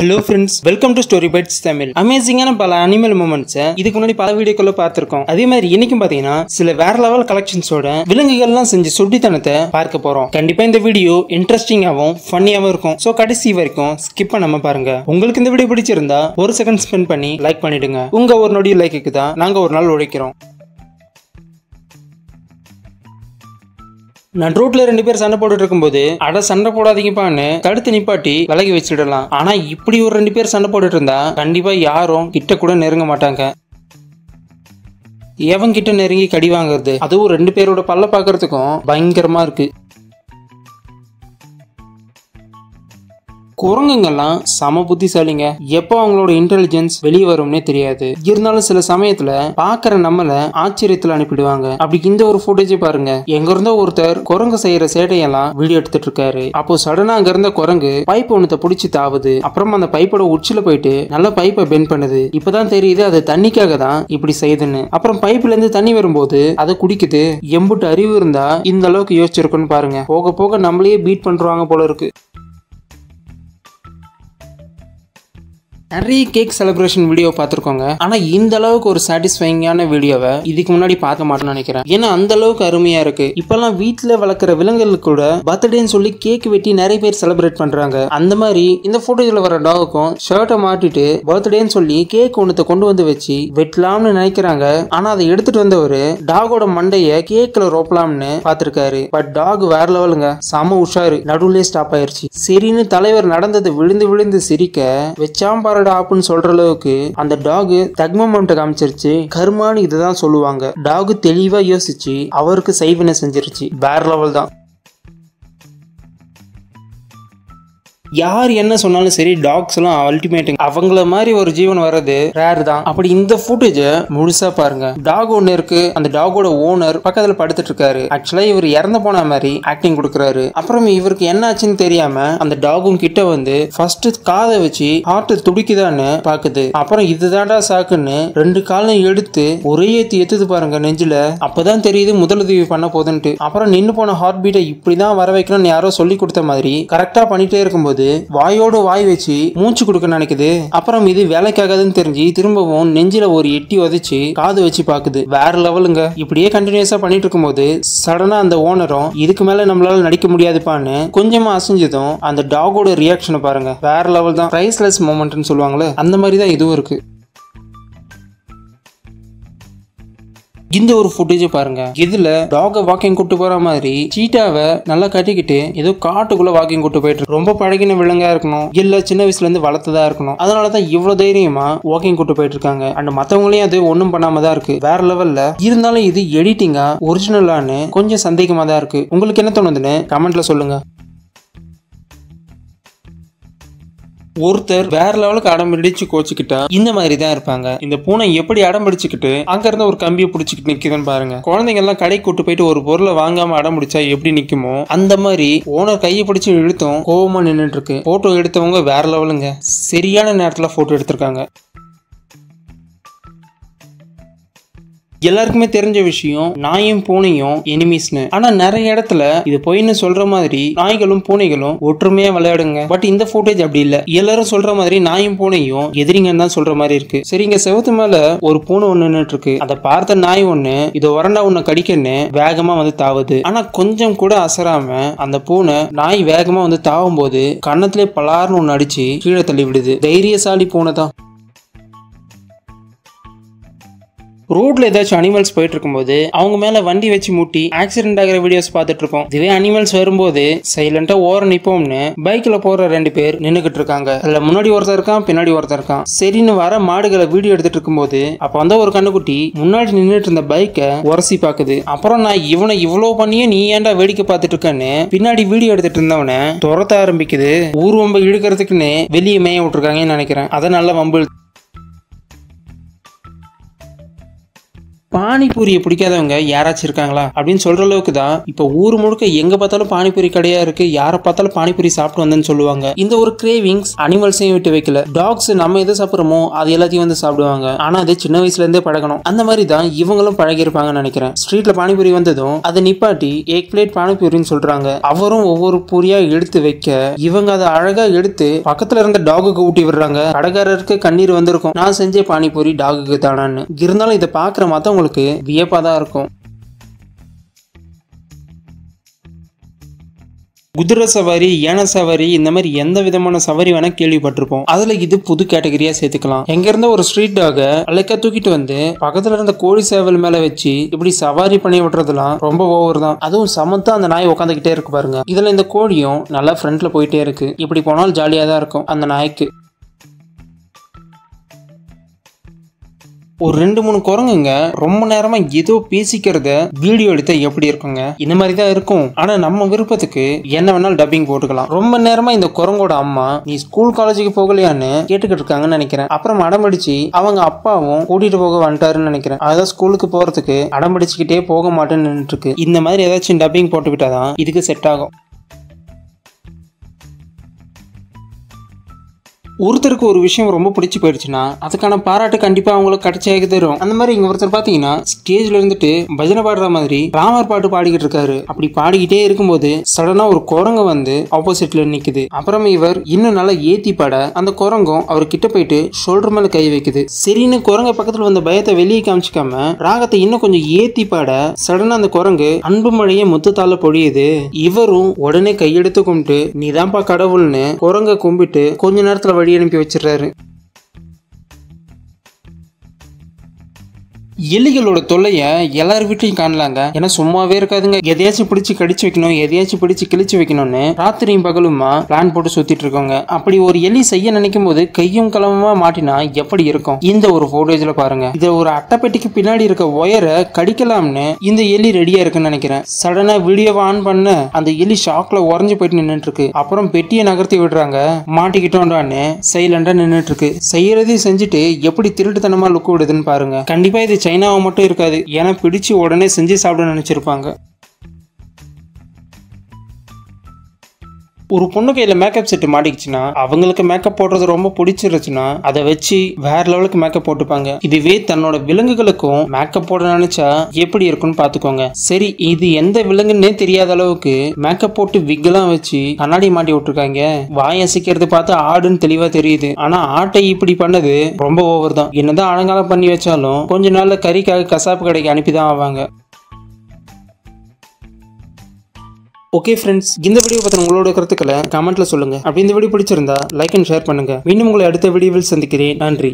Hello friends welcome to story bytes Tamil அமேசிங்கான பல animal மூமெண்ட்ஸை இதுக்கு முன்னாடி பல வீடியோக்குள்ள பார்த்திருக்கோம். அதே மாதிரி இன்னைக்கும் பாத்தீங்கன்னா சில வேற லெவல் கலெக்ஷன்ஸோட விலங்குகள்லாம் செஞ்ச சுட்டித்தனத்தை பார்க்க போறோம். கண்டிப்பா இந்த வீடியோ இன்ட்ரெஸ்டிங்காகவும் ஃபன்னியாகவும் இருக்கும். ஸோ கடைசி வரைக்கும் ஸ்கிப் பண்ணாம பாருங்க. உங்களுக்கு இந்த வீடியோ பிடிச்சிருந்தா ஒரு செகண்ட் ஸ்பெண்ட் பண்ணி லைக் பண்ணிடுங்க. உங்க ஒரு நொடி லைக்குக்கு தான் நாங்க ஒரு நாள் உழைக்கிறோம். நான் ரோட்ல ரெண்டு பேர் சண்டை போட்டுட்டு இருக்கும்போது அட சண்டை போடாதீங்கப்பான்னு தடுத்து நிப்பாட்டி விலகி வச்சிடலாம் ஆனா இப்படி ஒரு ரெண்டு பேர் சண்டை போட்டுட்டு இருந்தா கண்டிப்பா யாரும் கிட்ட கூட நெருங்க மாட்டாங்க. எவன் கிட்ட நெருங்கி கடி வாங்குறது? அதுவும் ரெண்டு பேரோட பல்ல பாக்குறதுக்கும் பயங்கரமா இருக்கு. குரங்குங்கெல்லாம் சம புத்திசாலிங்க. எப்போ அவங்களோட இன்டெலிஜென்ஸ் வெளியே வரும்னே தெரியாது. இருந்தாலும் சில சமயத்துல பாக்குற நம்மள ஆச்சரியத்துல அனுப்பிடுவாங்க. அப்படி இந்த ஒரு ஃபுட்டேஜை பாருங்க. எங்க இருந்தோ ஒருத்தர் குரங்கு செய்யற சேட்டையெல்லாம் வீடியோ எடுத்துட்டு இருக்காரு. அப்போ சடனா அங்க இருந்த குரங்கு பைப் ஒன்னத்தை பிடிச்சி தாவுது. அப்புறமா அந்த பைப்போட உச்சில போயிட்டு நல்ல பைப்பை பெண்ட் பண்ணுது. இப்பதான் தெரியுது அது தண்ணிக்காக தான் இப்படி செய்யுதுன்னு அப்புறம் பைப்ல இருந்து தண்ணி வரும்போது அதை குடிக்குது. எம்புட்டு அறிவு இருந்தா இந்த அளவுக்கு யோசிச்சிருக்குன்னு பாருங்க. போக போக நம்மளையே பீட் பண்றாங்க போல இருக்கு. நிறைய கேக் செலிப்ரேஷன் வீடியோ பார்த்துருக்கோங்க. ஆனால் இந்த அளவுக்கு ஒரு சாட்டிஸ்ஃபைங்கான வீடியோவை இதுக்கு முன்னாடி பார்க்க மாட்டேன்னு நினைக்கிறேன். ஏன்னா அந்த அளவுக்கு அருமையா இருக்கு. இப்பெல்லாம் வீட்டில் வளர்க்குற விலங்குகளுக்கு கூட பர்த்டேன்னு சொல்லி கேக் வெட்டி நிறைய பேர் செலிப்ரேட் பண்றாங்க. அந்த மாதிரி இந்த ஃபோட்டோவில் வர டாகுக்கும் ஷர்ட்டை மாட்டிட்டு பர்த்டேன்னு சொல்லி கேக் ஒன்றத்தை கொண்டு வந்து வச்சு வெட்டலாம்னு நினைக்கிறாங்க. ஆனால் அதை எடுத்துட்டு வந்தவர் டாகோட மண்டைய கேக்கில் ரோப்பலாம்னு பார்த்துருக்காரு. பட் டாக் வேற லெவலுங்க செம உஷாரு. நடுவுலேயே ஸ்டாப் ஆயிருச்சு. சரின்னு தலைவர் நடந்தது விழுந்து விழுந்து சிரிக்க வச்சாம் பாருடா அப்படின்னு சொல்ற அளவுக்கு அந்த டாக் தக்மமௌண்ட்டை காமிச்சிருச்சு. கர்மான்னு இதுதான் சொல்லுவாங்க. டாக் தெளிவா யோசிச்சு அவருக்கு செய்வினை செஞ்சிருச்சு. வேற லெவல் தான். யார் என்ன சொன்னாலும் சரி டாக்ஸ் எல்லாம் அவங்கள மாதிரி ஒரு ஜீவன் வர்றது ரேர் தான். அப்படி இந்த ஃபுட்டேஜை முழுசா பாருங்க. டாக் ஒன்று இருக்கு. அந்த டாகோட ஓனர் பக்கத்துல படுத்துட்டு இருக்காரு. ஆக்சுவலா இவர் இறந்து போன மாதிரி ஆக்டிங் கொடுக்குறாரு. அப்புறம் இவருக்கு என்ன ஆச்சுன்னு தெரியாம அந்த டாகும் கிட்ட வந்து ஃபர்ஸ்ட் காதை வச்சு ஹார்ட் துடிக்குதான்னு பாக்குது. அப்புறம் இதுதான்டா சாக்குன்னு ரெண்டு காலம் எடுத்து ஒரே ஏத்தி எத்துது பாருங்க நெஞ்சில. அப்பதான் தெரியுது முதலுதவி பண்ண போதுன்ட்டு. அப்புறம் நின்று போன ஹார்ட் பீட்டை இப்படிதான் வர வைக்கணும்னு யாரோ சொல்லி கொடுத்த மாதிரி கரெக்டா பண்ணிட்டே இருக்கும்போது வாயோடு வாய் வச்சு மூச்சு கொடுக்க நினைக்குது. அப்புறம் இது வேலைக்காகாதுன்னு தெரிஞ்சு திரும்பவும் நெஞ்சில ஒரு எட்டி உதைச்சு காது வச்சு பாக்குது. வேற லெவலுங்க. இப்படியே கண்டினியூஸா பண்ணிட்டு இருக்கும்போது சடனா அந்த ஓனரும் இதுக்கு மேல நம்மளால நடிக்க முடியாதுப்பான்னு கொஞ்சமா அசைஞ்சதும் அந்த டாகோட ரியாக்ஷனை பாருங்க. வேற லெவல் தான். பிரைஸ்லெஸ் மூமெண்ட்னு சொல்லுவாங்களே அந்த மாதிரி தான் இதுவும் இருக்கு. இந்த ஒரு ஃபுட்டேஜை பாருங்க. இதுல டாக வாக்கிங் கூட்டு போற மாதிரி சீட்டாவை நல்லா கட்டிக்கிட்டு ஏதோ காட்டுக்குள்ள வாக்கிங் கூட்டு போயிட்டு ரொம்ப பழகின விலங்கா இருக்கணும். இல்ல சின்ன வயசுல இருந்து வளர்த்ததா இருக்கணும். அதனாலதான் இவ்வளவு தைரியமா வாக்கிங் கூட்டு போயிட்டு இருக்காங்க. அண்ட் மத்தவங்களையும் அது ஒண்ணும் பண்ணாம தான் இருக்கு. வேற லெவல்ல இருந்தாலும் இது எடிட்டிங்கா ஒரிஜினலான்னு கொஞ்சம் சந்தேகமா தான் இருக்கு. உங்களுக்கு என்ன தோணுதுன்னு கமெண்ட்ல சொல்லுங்க. ஒருத்தர் வேற லெவலுக்கு அடம் பிடிச்சு கோச்சுக்கிட்டா இந்த மாதிரி தான் இருப்பாங்க. இந்த பூனை எப்படி அடம் பிடிச்சுக்கிட்டு அங்க இருந்த ஒரு கம்பியை பிடிச்சிக்கிட்டு நிக்குதுன்னு பாருங்க. குழந்தைங்க எல்லாம் கடை கூட்டு போயிட்டு ஒரு பொருளை வாங்காம அடம் பிடிச்சா எப்படி நிக்குமோ அந்த மாதிரி ஓனர் கையை பிடிச்சு இழுத்தும் கோபமா நின்றுட்டு இருக்கு. போட்டோ எடுத்தவங்க வேற லெவலுங்க. சரியான நேரத்துல போட்டோ எடுத்திருக்காங்க. எல்லாருக்குமே தெரிஞ்ச விஷயம் நாயும் பூனையும் எனிமீஸ்னு ஆனா நிறைய இடத்துல இது பொய்ன்னு சொல்ற மாதிரி நாய்களும் பூனைகளும் ஒற்றுமையா விளையாடுங்க. பட் இந்த ஃபுட்டேஜ் அப்படி இல்ல. எல்லாரும் சொல்ற மாதிரி நாயும் பூனையும் எதிரிங்கன்னு தான் சொல்ற மாதிரி இருக்கு. சரி இங்க செவத்து மேல ஒரு பூனை ஒண்ணு நின்னுட்டு இருக்கு அதை பார்த்த நாய் ஒண்ணு இது உரண்டா உன்னை கடிக்கன்னு வேகமா வந்து தாவுது. ஆனா கொஞ்சம் கூட அசராம அந்த பூனை நாய் வேகமா வந்து தாவும் போது கன்னத்திலே பலார்னு ஒண்ணு அடிச்சு கீழே தள்ளி விடுது. தைரியசாலி பூனை தான். ரோட்ல ஏதாச்சும் அனிமல்ஸ் போயிட்டு இருக்கும்போது அவங்க மேல வண்டி வச்சு மூட்டி ஆக்சிடென்ட் ஆகிற வீடியோஸ் பார்த்துட்டு இருப்போம் இதுவே அனிமல்ஸ் வரும்போது சைலண்டா ஓரம் நிப்போம்னு பைக்ல போற ரெண்டு பேர் நின்னுகிட்டு இருக்காங்க. அதுல முன்னாடி ஒருத்தர் இருக்கான் பின்னாடி ஒருத்தர் இருக்கான். சரின்னு வர மாடுகளை வீடியோ எடுத்துட்டு இருக்கும்போது அப்ப வந்த ஒரு கண்ணுக்குட்டி முன்னாடி நின்றுட்டு இருந்த பைக்கை உரசி பாக்குது. அப்புறம் நான் இவனை இவ்வளவு பண்ணியே நீ ஏன்டா வேடிக்கை பார்த்துட்டு இருக்கேன்னு பின்னாடி வீடியோ எடுத்துட்டு இருந்தவனை துரத்த ஆரம்பிக்குது. ஊர்வம்பை இழுக்கிறதுக்குன்னு வெளியே மேய விட்டுருக்காங்கன்னு நினைக்கிறேன். அதை நல்லா வம்பு பானிபூரியை பிடிக்காதவங்க யாராச்சும் இருக்காங்களா? அப்படின்னு சொல்ற அளவுக்கு தான் இப்போ ஊர் முழுக்க எங்க பார்த்தாலும் பானிபூரி கடையா இருக்கு. யாரை பார்த்தாலும் பானிபூரி சாப்பிட்டு வந்தேன்னு சொல்லுவாங்க. இந்த ஒரு கிரேவிங்ஸ் அனிமல்ஸையும் விட்டு வைக்கல. டாக்ஸ் நம்ம எதை சாப்பிட்றோமோ அது எல்லாத்தையும் வந்து சாப்பிடுவாங்க. ஆனா அது சின்ன வயசுல இருந்தே பழகணும். அந்த மாதிரி தான் இவங்களும் பழகி இருப்பாங்கன்னு நினைக்கிறேன். ஸ்ட்ரீட்ல பானிபூரி வந்ததும் அதை நிப்பாட்டி எக் பிளேட் பானிபூரின்னு சொல்றாங்க. அவரும் ஒவ்வொரு பூரியா எடுத்து வைக்க இவங்க அதை அழகா எடுத்து பக்கத்துல இருந்த டாகுக்கு ஊட்டி விடுறாங்க. கடைக்காரருக்கு கண்ணீர் வந்திருக்கும். நான் செஞ்ச பானிபூரி டாகுக்கு தானான்னு. இருந்தாலும் இதை பார்க்குற மற்றவங்களுக்கு வியப்பாக தான் இருக்கும். குதிரை சவாரி யானை சவாரி இந்த மாதிரி எந்த விதமான சவாரி வேணா கேள்விப்பட்டிருப்போம். அதுல இது புது கேட்டகரியா சேர்த்துக்கலாம். எங்க இருந்த ஒரு ஸ்ட்ரீட் டாக அலைக்கா தூக்கிட்டு வந்து பக்கத்துல இருந்த கோழி சேவல் மேல வச்சு இப்படி சவாரி பண்ணி விடுறதுலாம் ரொம்ப ஓவர் தான். அதுவும் சமத்தா அந்த நாய் உட்காந்துக்கிட்டே இருக்கு பாருங்க. இதுல இந்த கோழியும் நல்லா ஃப்ரண்ட்ல போயிட்டே இருக்கு. இப்படி போனால் ஜாலியா தான் இருக்கும் அந்த நாய்க்கு. ஒரு ரெண்டு மூணு குரங்குங்க. ரொம்ப நேரமா ஏதோ பேசிக்கிறத வீடியோ எடுத்தா எப்படி இருக்குங்க? இந்த மாதிரி தான் இருக்கும். ஆனா நம்ம விருப்பத்துக்கு என்ன வேணாலும் டப்பிங் போட்டுக்கலாம். ரொம்ப நேரமா இந்த குரங்கோட அம்மா நீ ஸ்கூல் காலேஜுக்கு போகலையான்னு கேட்டுக்கிட்டு இருக்காங்கன்னு நினைக்கிறேன். அப்புறம் அடம்பிடிச்சு அவங்க அப்பாவும் கூட்டிட்டு போக வந்துட்டாருன்னு நினைக்கிறேன். அதான் ஸ்கூலுக்கு போறதுக்கு அடம்பிடிச்சுக்கிட்டே போக மாட்டேன்னு இருக்கு. இந்த மாதிரி ஏதாச்சும் டப்பிங் போட்டு விட்டாதான் இதுக்கு செட் ஆகும். ஒருத்தருக்கு ஒரு விஷயம் ரொம்ப பிடிச்சி போயிடுச்சுன்னா அதுக்கான பாராட்டு கண்டிப்பா அவங்களுக்கு கிடைச்சே தரும். அந்த மாதிரி இங்க ஒருத்தர் பாத்தீங்கன்னா ஸ்டேஜ்ல இருந்துட்டு பஜனை பாடுற மாதிரி ராமர் பாட்டு பாடிக்கிட்டு இருக்காரு. அப்படி பாடிக்கிட்டே இருக்கும்போது சடனா ஒரு குரங்கு வந்து ஆப்போசிட்ல நிக்குது. அப்புறம் இவர் இன்னும் நல்லா ஏத்தி பாட அந்த குரங்கும் அவர் கிட்ட போயிட்டு ஷோல்டர் மேல கை வைக்குது. சரின்னு குரங்க பக்கத்துல வந்த பயத்தை வெளியே காமிச்சிக்காம ராகத்தை இன்னும் கொஞ்சம் ஏத்தி பாட சடனா அந்த குரங்கு அன்பு மழையே முத்தத்தால பொழியுது. இவரும் உடனே கையெடுத்து கும்பிட்டு நீதான்ப்பா கடவுள்னு குரங்க கும்பிட்டு கொஞ்ச நேரத்துல வழி அனுப்பி வச்சிடுறாரு. எலிகளோட தொல்லைய எல்லார் வீட்டையும் காணலாங்க. ஏன்னா சும்மாவே இருக்காதுங்க. எதையாச்சும் பிடிச்சு கடிச்சு வைக்கணும் எதையாச்சும் பிடிச்சு கிழிச்சு வைக்கணும்னு ராத்திரியும் பகலுமா பிளான் போட்டு சுத்திட்டு இருக்கோங்க. அப்படி ஒரு எலி செய்ய நினைக்கும் போது கையும் கலமுமா மாட்டினா எப்படி இருக்கும்? இந்த ஒரு போட்டோஜ்ல பாருங்க. இத ஒரு அட்டைப்பெட்டிக்கு பின்னாடி இருக்க ஒயரை கடிக்கலாம்னு இந்த எலி ரெடியா இருக்குன்னு நினைக்கிறேன். சடனா வீடியோவை ஆன் பண்ண அந்த எலி ஷாக்ல உறைஞ்சு போயிட்டு நின்றுட்டு இருக்கு அப்புறம் பெட்டியை நகர்த்தி விடுறாங்க. மாட்டிக்கிட்டோம்டான்னு சைலண்டா நின்றுட்டு இருக்கு செய்யறதையும் செஞ்சுட்டு எப்படி திருட்டுத்தனமா லுக் விடுதுன்னு பாருங்க. கண்டிப்பா இது சைனாவை மட்டும் இருக்காது. ஏன்னா பிடிச்சு உடனே செஞ்சு சாப்பிட நினச்சிருப்பாங்க. ஒரு பொண்ணு கையில மேக்கப் செட் மாட்டிக்கிச்சுன்னா அவங்களுக்கு மேக்கப் போடுறது ரொம்ப பிடிச்சிருச்சுன்னா அதை வச்சு வேற லெவலுக்கு மேக்கப் போட்டுப்பாங்க. இதுவே தன்னோட விலங்குகளுக்கும் மேக்கப் போட நினைச்சா எப்படி இருக்கும்னு பாத்துக்கோங்க. சரி இது எந்த விலங்குன்னே தெரியாத அளவுக்கு மேக்கப் போட்டு விக்கெல்லாம் வச்சு கண்ணாடி மாட்டி விட்டுருக்காங்க. வாய் அசைக்கிறது பார்த்து ஆடுன்னு தெளிவா தெரியுது. ஆனா ஆட்டை இப்படி பண்ணது ரொம்ப ஓவர் தான். என்னதான் அலங்காரம் பண்ணி வச்சாலும் கொஞ்ச நாள்ல கறிக்காக கசாப்பு கடைக்கு அனுப்பிதான் ஆவாங்க. ஓகே ஃப்ரெண்ட்ஸ் இந்த வீடியோ பற்றின உங்களோட கருத்துக்களை கமெண்ட்ல சொல்லுங்க. அப்படி இந்த வீடியோ பிடிச்சிருந்தா லைக் அண்ட் ஷேர் பண்ணுங்க. மீண்டும் உங்களை அடுத்த வீடியோவில் சந்திக்கிறேன். நன்றி.